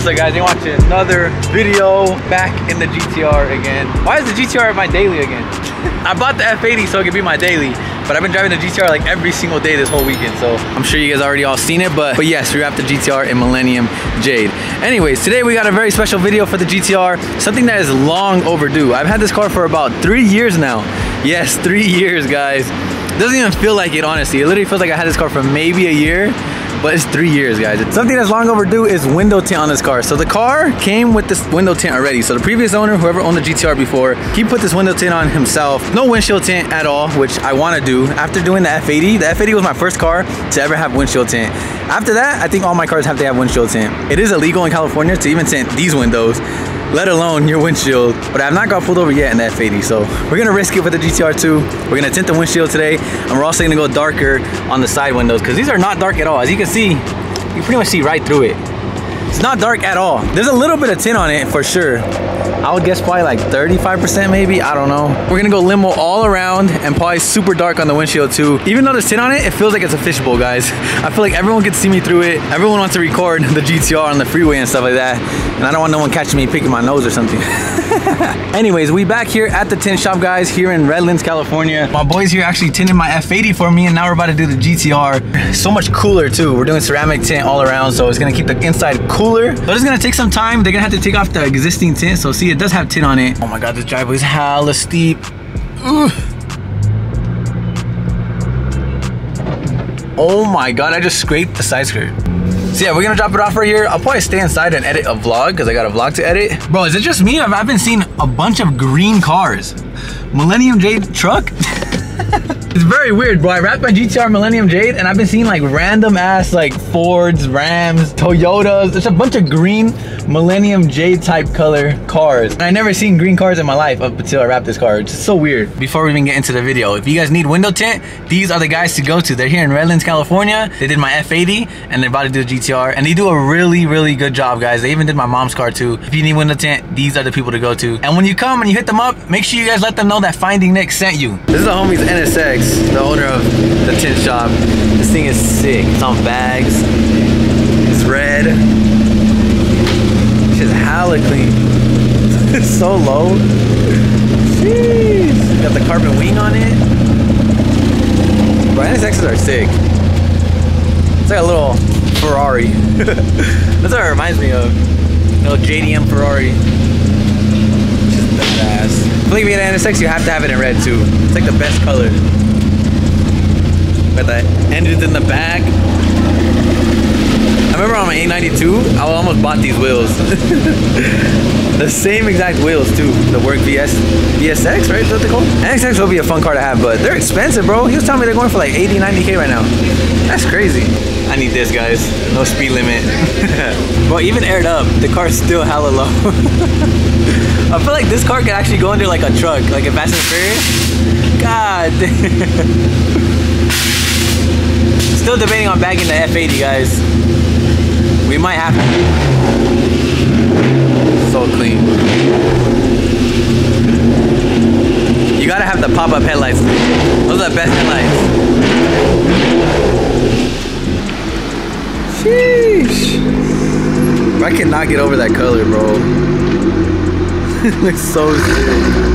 What's up guys, you're watching another video back in the GTR again. Why is the GTR my daily again? I bought the F80 so it could be my daily, but I've been driving the GTR like every single day this whole weekend, so I'm sure you guys already all seen it, but, but yes, we wrapped the GTR in Millennium Jade. Anyways, today we got a very special video for the GTR, something that is long overdue. I've had this car for about three years now. Yes, three years, guys. Doesn't even feel like it, honestly. It literally feels like I had this car for maybe a year, but it's three years, guys. Something that's long overdue is window tint on this car. So the car came with this window tint already. So the previous owner, whoever owned the GTR before, he put this window tint on himself. No windshield tint at all, which I want to do. After doing the F80, the F80 was my first car to ever have windshield tint. After that, I think all my cars have to have windshield tint. It is illegal in California to even tint these windows let alone your windshield. But I have not got pulled over yet in the F80, so we're gonna risk it for the GTR too. We're gonna tint the windshield today, and we're also gonna go darker on the side windows, because these are not dark at all. As you can see, you pretty much see right through it. It's not dark at all. There's a little bit of tint on it for sure. I would guess probably like 35% maybe, I don't know. We're gonna go limo all around and probably super dark on the windshield too. Even though there's tint on it, it feels like it's a fishbowl, guys. I feel like everyone can see me through it. Everyone wants to record the GTR on the freeway and stuff like that. And I don't want no one catching me picking my nose or something. Anyways, we back here at the tint shop, guys, here in Redlands, California. My boys here actually tinted my F80 for me, and now we're about to do the GTR. So much cooler too. We're doing ceramic tint all around, so it's gonna keep the inside cooler. But it's gonna take some time. They're gonna have to take off the existing tint, so see, it does have tint on it. Oh my God, this driveway is hella steep. Ugh. Oh my God, I just scraped the side skirt. So yeah, we're gonna drop it off right here. I'll probably stay inside and edit a vlog because I got a vlog to edit. Bro, is it just me? I've, I've been seeing a bunch of green cars. Millennium Jade truck? it's very weird, bro. I wrapped my GTR Millennium Jade and I've been seeing like random ass like Fords, Rams, Toyotas. There's a bunch of green Millennium Jade type color cars. And I never seen green cars in my life up until I wrapped this car. It's so weird. Before we even get into the video, if you guys need window tint, these are the guys to go to. They're here in Redlands, California. They did my F80 and they're about to do the GTR and they do a really, really good job, guys. They even did my mom's car too. If you need window tint, these are the people to go to. And when you come and you hit them up, make sure you guys let them know that Finding Nick sent you. This is the homie's NSX, the owner of the tint shop. This thing is sick. It's on bags. It's red. It's just hella clean. it's so low. Jeez. Got the carbon wing on it. Bro, NSXs are sick. It's like a little Ferrari. That's what it reminds me of. A little JDM Ferrari. Think get an NSX, you have to have it in red too. It's like the best color. Got the engines in the back. I remember on my A92, I almost bought these wheels. the same exact wheels too. The Work VS, VSX, right? Is that they called? NSX would be a fun car to have, but they're expensive, bro. He was telling me they're going for like 80, 90K right now. That's crazy. I need this, guys. No speed limit. well, even aired up, the car's still hella low. I feel like this car could actually go under like a truck, like a Fast and Furious. God Still debating on bagging the F80, guys. We might have to. So clean. You gotta have the pop-up headlights. Those are the best headlights. Sheesh. I cannot get over that color, bro. it looks so sick.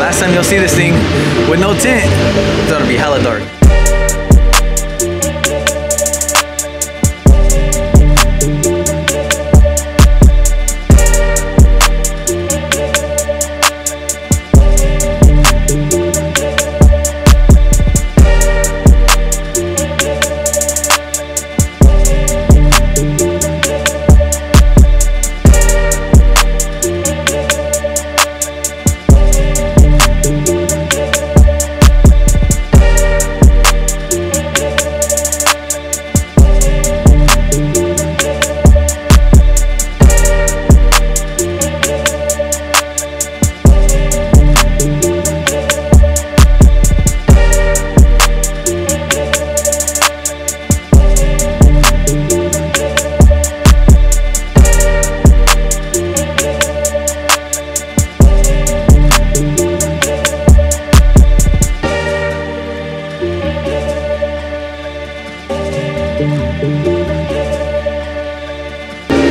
Last time you'll see this thing with no tint, it's gonna be hella dark.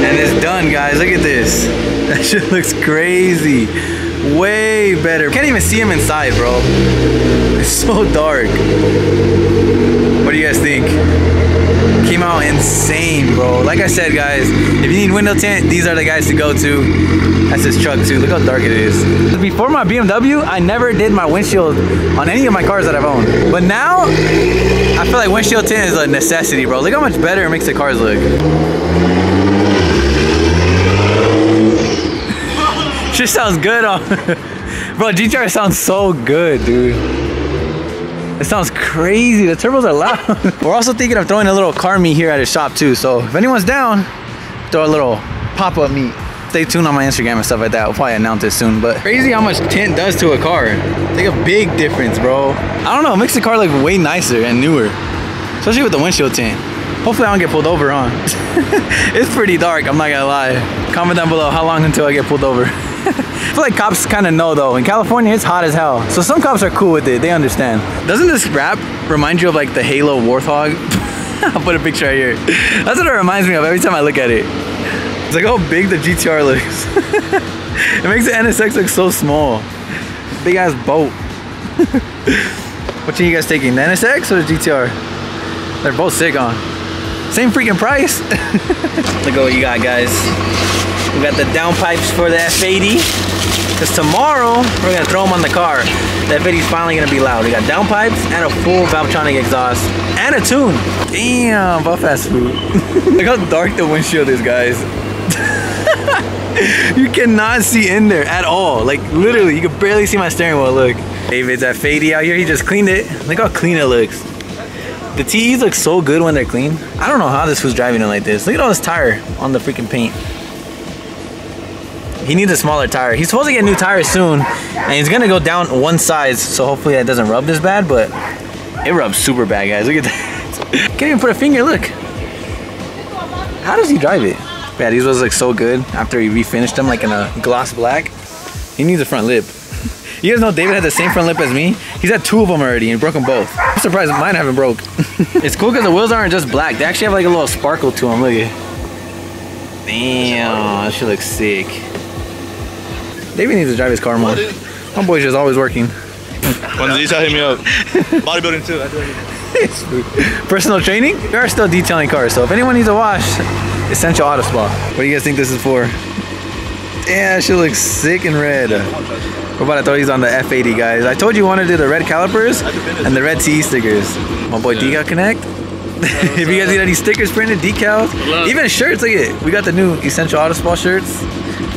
And it's done, guys. Look at this. That shit looks crazy. Way better. Can't even see him inside, bro. It's so dark. What do you guys think? Came out insane, bro. Like I said, guys, if you need window tint, these are the guys to go to. That's his truck too. Look how dark it is. Before my BMW, I never did my windshield on any of my cars that I've owned. But now, I feel like windshield tint is a necessity, bro. Look how much better it makes the cars look. Shit sounds good on. Bro, GTR sounds so good, dude. It sounds crazy. The turbos are loud. We're also thinking of throwing a little car meet here at his shop too. So if anyone's down, throw a little pop-up meet. Stay tuned on my Instagram and stuff like that. We'll probably announce it soon. But crazy how much tint does to a car. It's like a big difference, bro. I don't know. It makes the car look way nicer and newer. Especially with the windshield tint. Hopefully I don't get pulled over on. it's pretty dark, I'm not gonna lie. Comment down below how long until I get pulled over. I feel like cops kind of know though. In California, it's hot as hell. So some cops are cool with it. They understand. Doesn't this wrap remind you of like the Halo Warthog? I'll put a picture right here. That's what it reminds me of every time I look at it. It's like how big the GTR looks. it makes the NSX look so small. Big ass boat. Which are you guys taking? The NSX or the GTR? They're both sick on. Same freaking price. Look at what you got, guys. We got the downpipes for the F80. Because tomorrow, we're going to throw them on the car. The F80 is finally going to be loud. We got downpipes and a full Valvetronic exhaust. And a tune. Damn, buff ass food. Look how dark the windshield is, guys. you cannot see in there at all. Like, literally, you can barely see my steering wheel. Look. David's F80 out here. He just cleaned it. Look how clean it looks. The TEs look so good when they're clean. I don't know how this was driving it like this. Look at all this tire on the freaking paint. He needs a smaller tire. He's supposed to get new tires soon, and he's gonna go down one size, so hopefully that doesn't rub this bad, but it rubs super bad, guys. Look at that. Can't even put a finger, look. How does he drive it? Yeah, these ones look so good after he refinished them like in a gloss black. He needs a front lip. You guys know David had the same front lip as me? He's had two of them already and broke them both. I'm surprised mine haven't broke. it's cool because the wheels aren't just black. They actually have like a little sparkle to them. Look at it. Damn, that shit looks sick. David needs to drive his car more. My boy's just always working. When Zisa hit me up. Bodybuilding too. I do everything. Personal training? We are still detailing cars, so if anyone needs a wash, Essential Auto Spa. What do you guys think this is for? Yeah, she looks sick and red. We're about to throw these on the F80, guys. I told you we wanted to do the red calipers and the red TE stickers. My boy Decal Connect. if you guys need any stickers printed, decals, even shirts, look at it. We got the new Essential Auto Spa shirts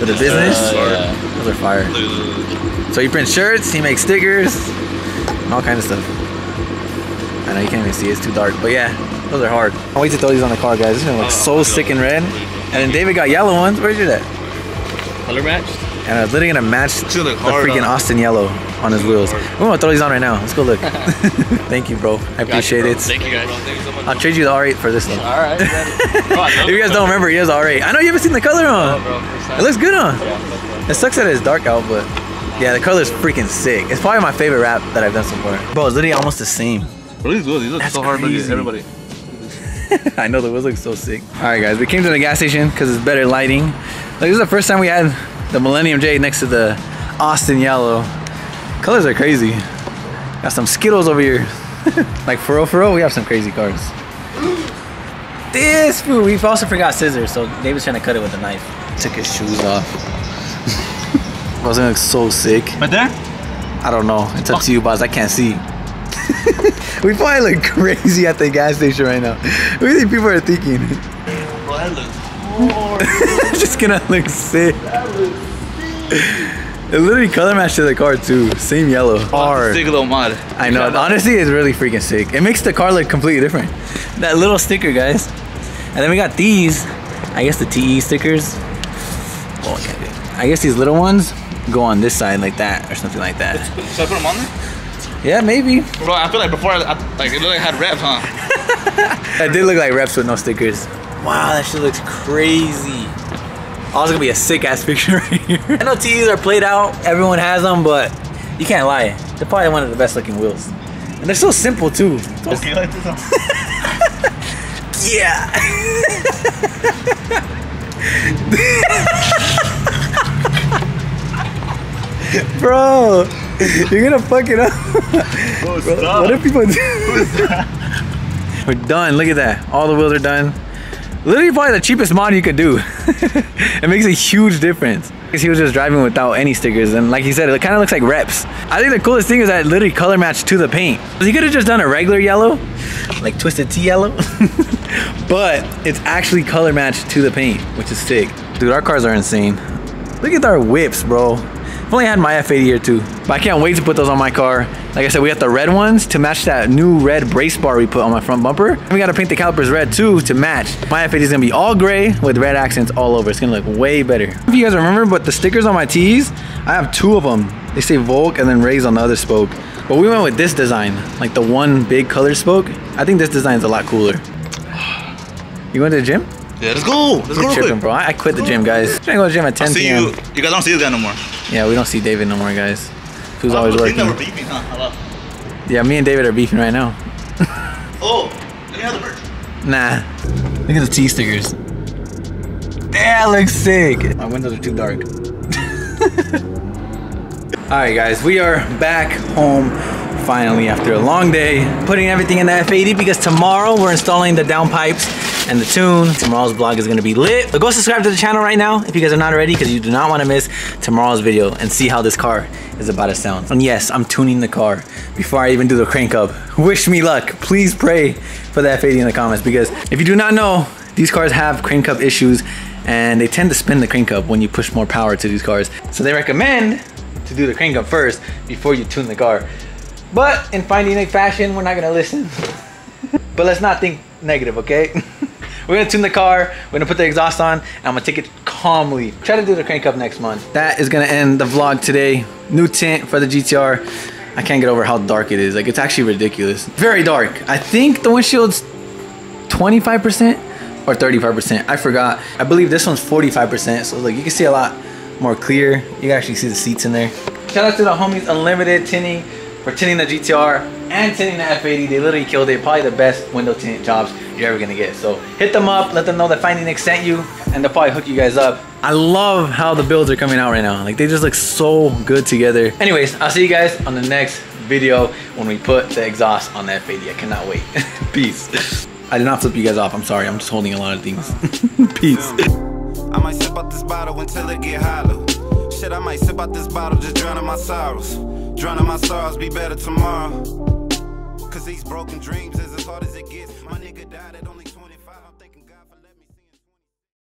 for the business. Those are fire. So he prints shirts, he makes stickers, and all kinds of stuff. I know you can't even see it's too dark, but yeah, those are hard. I'll wait to throw these on the car, guys. This is gonna look so oh, sick and red. And then David got yellow ones. Where's your at? Color matched? And I was literally gonna match the freaking on- Austin yellow on his wheels. We're gonna throw these on right now. Let's go look. Thank you, bro. I appreciate it. Thank you guys. Thank you so much. I'll trade you the R8 for this one. Alright. Oh, if you guys don't remember, he has R8. I know you haven't seen the color on. Oh, it looks good on. It sucks that it's dark out, but yeah, the color's freaking sick. It's probably my favorite wrap that I've done so far. Bro, it's literally almost the same. Bro, these good. These look That's so hard to crazy. get everybody. I know the wheels look so sick. All right, guys, we came to the gas station because it's better lighting. Like this is the first time we had the Millennium J next to the Austin Yellow. Colors are crazy. Got some Skittles over here. like for real, for real, we have some crazy cars. This food, we've also forgot scissors, so David's trying to cut it with a knife. Took his shoes off. Bro, it looks so sick. Right there? I don't know. It's up oh. to you, boss. I can't see. we probably look crazy at the gas station right now. What do you think people are thinking? Bro, that looks it's just gonna look sick. It literally color matched to the car too. Same yellow. Oh, Hard. Stick a little mod. I know. Honestly, it's really freaking sick. It makes the car look completely different. That little sticker, guys. And then we got these. I guess the TE stickers. Oh, I can't do it. I guess these little ones go on this side like that or something like that. Should I put them on there? Yeah, maybe. Bro, I feel like before, I, I- like, it looked like it had reps, huh? That did look like reps with no stickers. Wow, that shit looks crazy. Oh, also gonna be a sick ass picture right here. I know TEs are played out, everyone has them, but you can't lie. They're probably one of the best looking wheels. And they're so simple too. Okay, like this, huh? Yeah. Bro, you're gonna fuck it up. Bro, What if people do? We're done. Look at that. All the wheels are done. Literally probably the cheapest mod you could do. it makes a huge difference. He was just driving without any stickers and like he said, it kind of looks like reps. I think the coolest thing is that it literally color matched to the paint. He could have just done a regular yellow, like Twisted Tea yellow, but it's actually color matched to the paint, which is sick. Dude, our cars are insane. Look at our whips, bro. I've only had my F80 here too, but I can't wait to put those on my car. Like I said, we got the red ones to match that new red brace bar we put on my front bumper. And we gotta paint the calipers red too to match. My F80 is gonna be all gray with red accents all over. It's gonna look way better. If you guys remember, but the stickers on my T's, I have two of them. They say Volk and then Rays on the other spoke. But we went with this design, like the one big color spoke. I think this design is a lot cooler. You going to the gym? Yeah, let's go. Let's go You're tripping, bro. I quit the gym, guys. I'm trying to go to the gym at 10 See p.m. you. You guys don't see this guy no more. Yeah, we don't see David no more, guys. Who's Oh, always working. that we're beefing, huh? Hello. Yeah, me and David are beefing right now. Oh, let me have the merch. Nah. Look at the T stickers. That looks sick. My windows are too dark. Alright guys, we are back home finally after a long day. Putting everything in the F80 because tomorrow we're installing the downpipes and the tune. Tomorrow's vlog is gonna be lit. So go subscribe to the channel right now if you guys are not already because you do not wanna miss tomorrow's video and see how this car is about to sound. And yes, I'm tuning the car before I even do the crank up. Wish me luck. Please pray for the F80 in the comments because if you do not know, these cars have crank up issues and they tend to spin the crank up when you push more power to these cars. So they recommend to do the crank up first before you tune the car. But in finding a fashion, we're not gonna listen. but let's not think negative, okay? we're gonna tune the car, we're gonna put the exhaust on, and I'm gonna take it calmly. Try to do the crank up next month. That is gonna end the vlog today. New tint for the GTR. I can't get over how dark it is. Like it's actually ridiculous. Very dark. I think the windshield's 25% or 35%. I forgot. I believe this one's 45%. So like you can see a lot more clear. You can actually see the seats in there. Shout out to the homies Unlimited Tinting for tinting the GTR and tinting the F80. They literally killed it. Probably the best window tint jobs you're ever gonna get. So hit them up, let them know that Finding Nick sent you, and they'll probably hook you guys up. I love how the builds are coming out right now. Like they just look so good together. Anyways, I'll see you guys on the next video when we put the exhaust on the F80. I cannot wait. Peace. I did not flip you guys off. I'm sorry. I'm just holding a lot of things. Peace. I might sip out this bottle until it get hollow. Shit, I might sip out this bottle, just drowning my sorrows. Drowning my sorrows, be better tomorrow. Cause these broken dreams is as hard as it gets. My nigga died at